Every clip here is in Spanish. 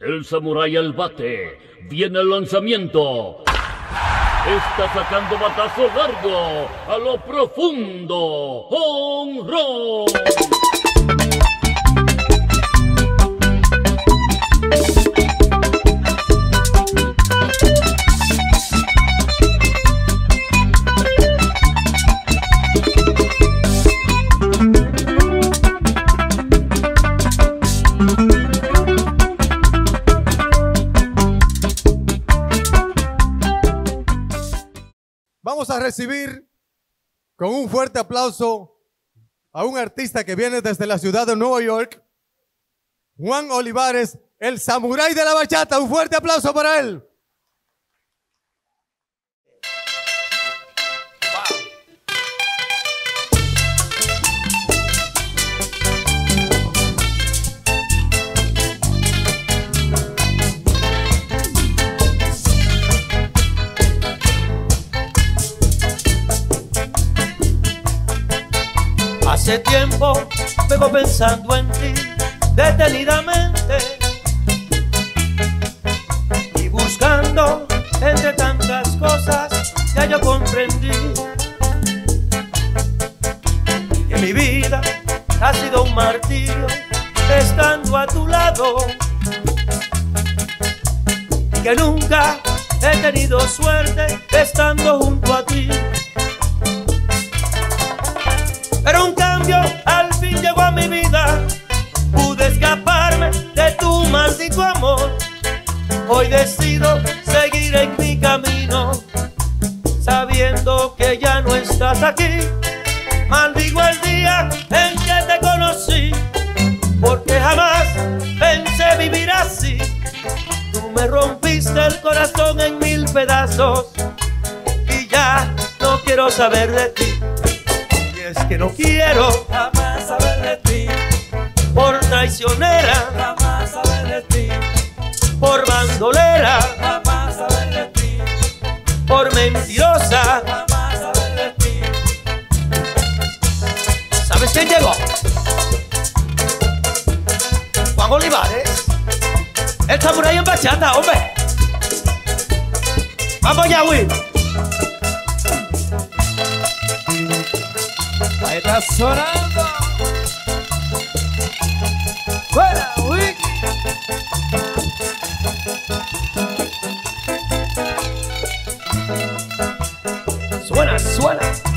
El samurái al bate. Viene el lanzamiento. Está sacando batazo largo a lo profundo. ¡Home! Vamos a recibir con un fuerte aplauso a un artista que viene desde la ciudad de Nueva York, Juan Olivares, el samurái de la bachata. Un fuerte aplauso para él. Hace tiempo vengo pensando en ti detenidamente y buscando entre tantas cosas ya yo comprendí que mi vida ha sido un martirio estando a tu lado y que nunca he tenido suerte estando junto a ti. Al fin llegó a mi vida. Pude escaparme de tu maldito amor. Hoy decido seguir en mi camino, sabiendo que ya no estás aquí. Maldigo el día en que te conocí, porque jamás pensé vivir así. Tú me rompiste el corazón en mil pedazos y ya no quiero saber de ti es que no quiero jamás saber de ti. Por traicionera, jamás saber de ti. Por bandolera, jamás saber de ti. Por mentirosa, jamás saber de ti. ¿Sabes quién llegó? Juan Olivares. El samurái en bachata, hombre. Vamos ya, Will. Ahí está sonando. Fuera, Wiki. Suena, suena.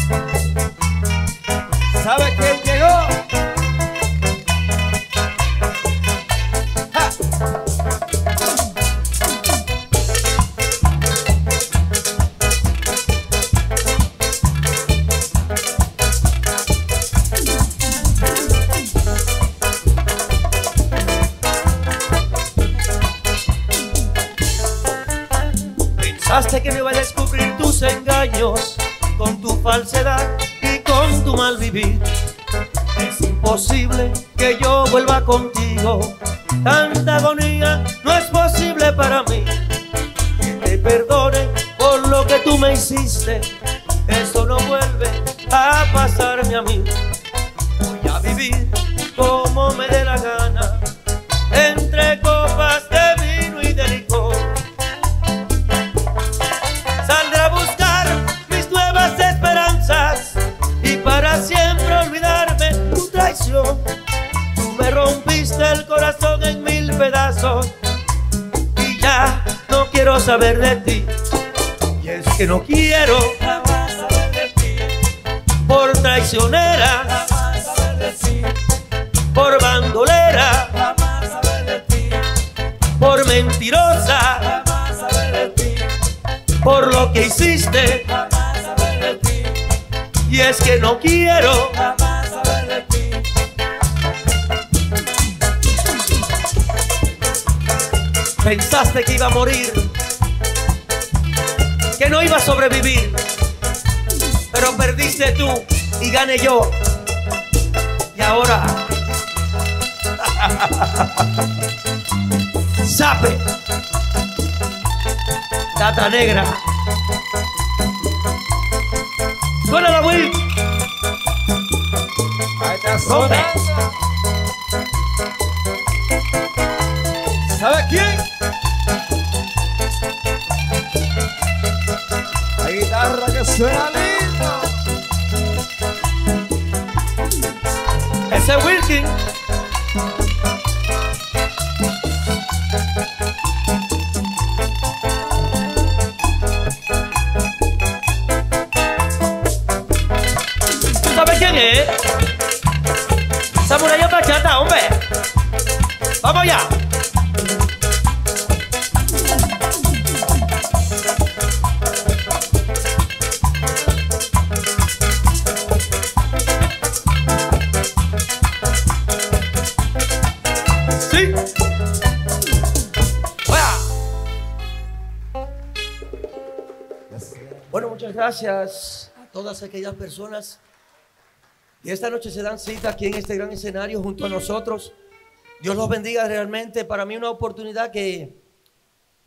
Tanta agonía no es posible para mí. Que te perdone por lo que tú me hiciste. Eso no vuelve a pasarme a mí. Voy a vivir como me dé la gana. Pedazos y ya no quiero saber de ti. Y es que no quiero jamás saber de ti. Por traicionera, jamás saber de ti. Por bandolera, jamás saber de ti. Por mentirosa, jamás saber de ti por lo que hiciste. Jamás saber de ti. Y es que no quiero jamás Pensaste que iba a morir, que no iba a sobrevivir, pero perdiste tú y gané yo. Y ahora, sape. Tata negra. Suena la Will. Rompe. ¿Sabe ¿Quién? La guitarra que suena lindo. Ese es Wilkin. ¿Tú sabes quién es? Samurai Bachata, hombre. Vamos allá. Gracias a todas aquellas personas que esta noche se dan cita aquí en este gran escenario junto a nosotros. Dios los bendiga realmente. Para mí una oportunidad que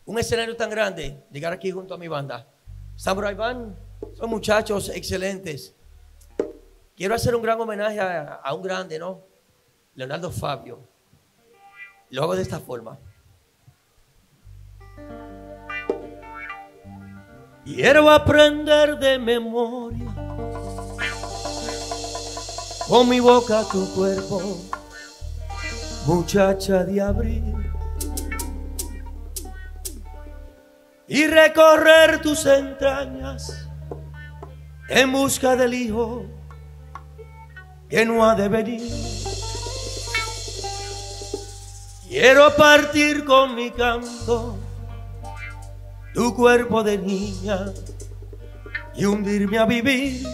un escenario tan grande, llegar aquí junto a mi banda. Samurai Band son muchachos excelentes. Quiero hacer un gran homenaje a, a un grande, ¿no? Leonardo Fabio. Lo hago de esta forma. Quiero aprender de memoria con mi boca tu cuerpo, muchacha de abril. Y recorrer tus entrañas en busca del hijo que no ha de venir. Quiero partir con mi canto tu cuerpo de niña y hundirme a vivir.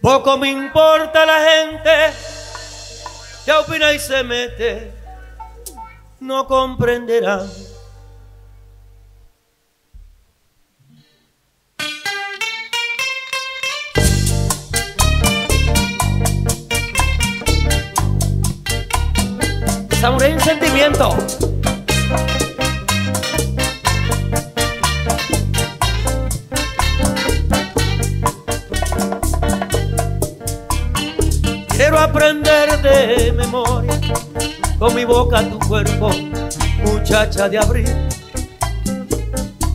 Poco me importa la gente que opina y se mete, no comprenderán. Samurai en sentimiento. Aprender de memoria con mi boca tu cuerpo, muchacha de abril,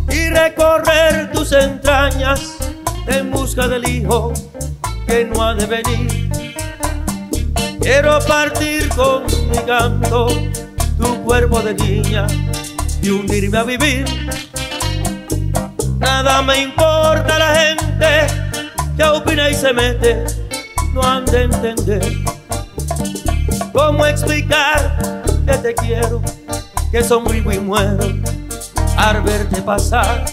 y recorrer tus entrañas en busca del hijo que no ha de venir. Quiero partir con mi canto tu cuerpo de niña y hundirme a vivir. Nada me importa la gente que opina y se mete, no han de entender cómo explicar que te quiero, que sonrío y muero al verte pasar.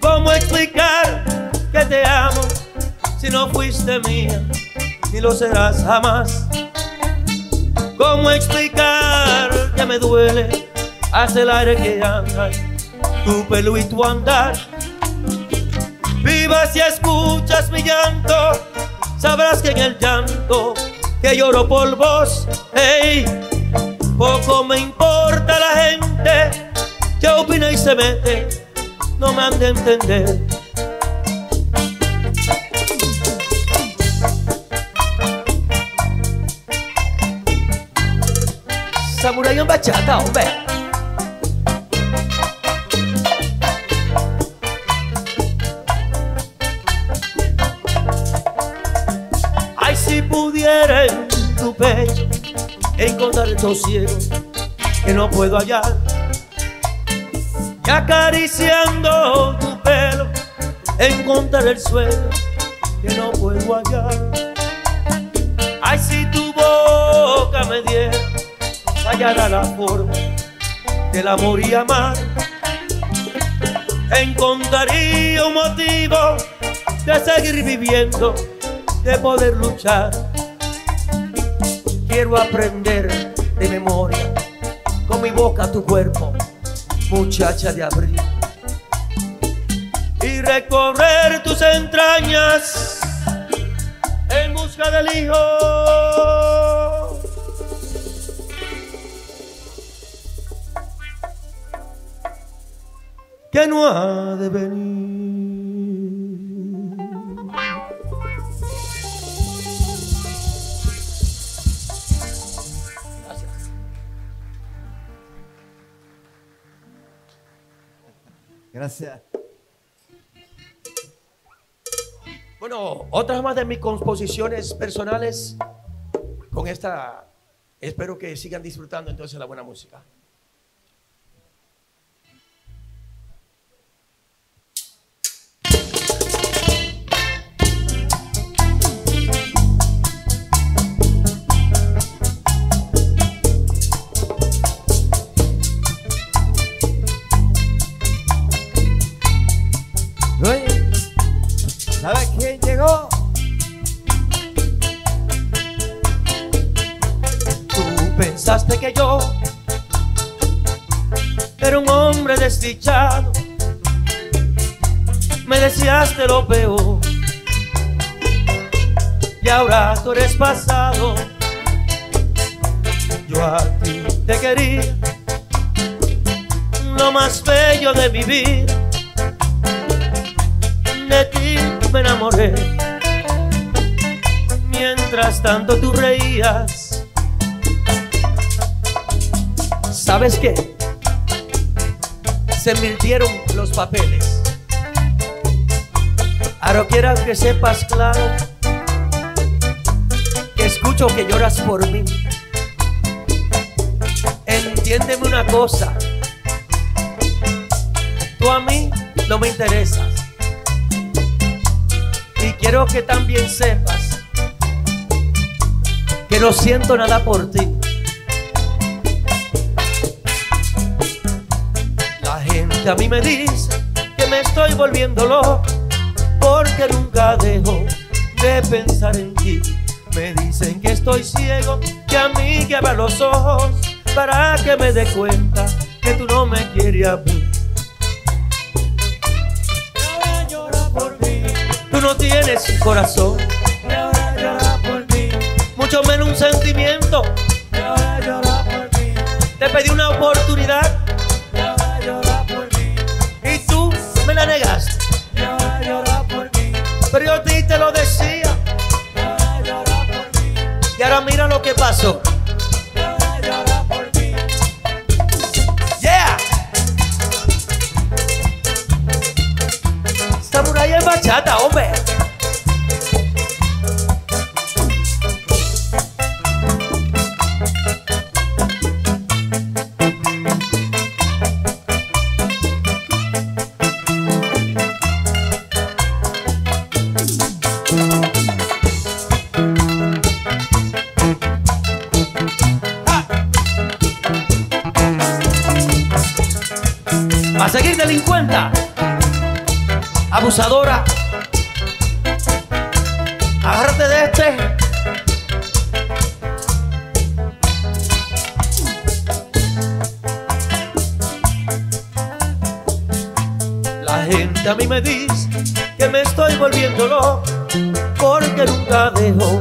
Cómo explicar que te amo si no fuiste mía ni lo serás jamás. ¿Cómo explicar que me duele hace el aire que anda tu pelo y tu andar? Vivas y escuchas mi llanto, sabrás que en el llanto que lloro por vos, hey, poco me importa la gente que opina y se mete, no me han de entender. Samurai en bachata, hombre. Si pudiera tu pecho encontrar el sosiego que no puedo hallar. Acariciando tu pelo encontrar el sueño que no puedo hallar. Ay, si tu boca me diera hallará la forma del amor y amar. Encontraría un motivo de seguir viviendo, de poder luchar. Quiero aprender de memoria con mi boca tu cuerpo, muchacha de abril. Y recorrer tus entrañas en busca del hijo. que no ha de venir. Gracias. Bueno, otras más de mis composiciones personales. Con esta, espero que sigan disfrutando entonces la buena música. Y ahora tú eres pasado. Yo a ti te quería. Lo más bello de vivir. De ti me enamoré. Mientras tanto tú reías. ¿Sabes qué? Se invirtieron los papeles. Ahora quiero que sepas claro que que lloras por mí. Entiéndeme una cosa. Tú a mí no me interesas. Y quiero que también sepas que no siento nada por ti. La gente a mí me dice que me estoy volviendo loco porque nunca dejo de pensar en ti. Me dicen que estoy ciego, que a mí que abra los ojos para que me dé cuenta que tú no me quieres a mí. Tú no tienes corazón. Mucho menos un sentimiento. Te pedí una oportunidad. Y tú me la negaste. Pero yo a ti te lo decía. Que pasó. Yeah. Samurai en bachata, hombre. Seguir delincuenta, abusadora. Agárrate de este. La gente a mí me dice que me estoy volviendo loco porque nunca dejo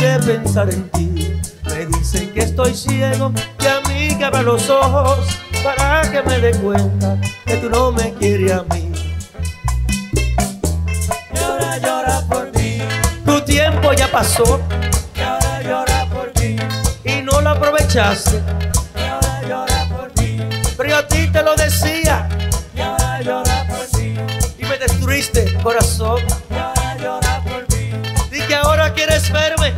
de pensar en ti. Me dicen que estoy ciego, que a mí que abra los ojos para que me dé cuenta que tú no me quieres a mí. Y ahora llora por mí. Tu tiempo ya pasó. Y ahora llora por mí. Y no lo aprovechaste. Y ahora llora por mí. Pero yo a ti te lo decía. Y ahora llora por mí. Y me destruiste, corazón. Y ahora llora por mí. Di que ahora quieres verme.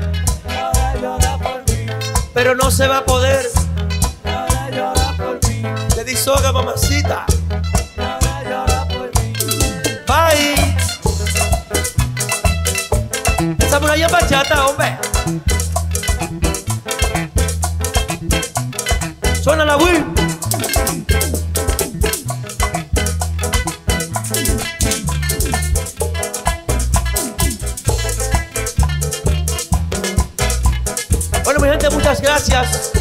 Y ahora llora por mí. Pero no se va a poder. Te disoga, mamacita. Ahora llora por. Bye. En bachata, hombre. Suena la Wii. Bueno, mi gente, muchas gracias.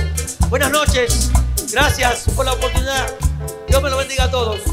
Buenas noches. Gracias por la oportunidad. Dios me lo bendiga a todos.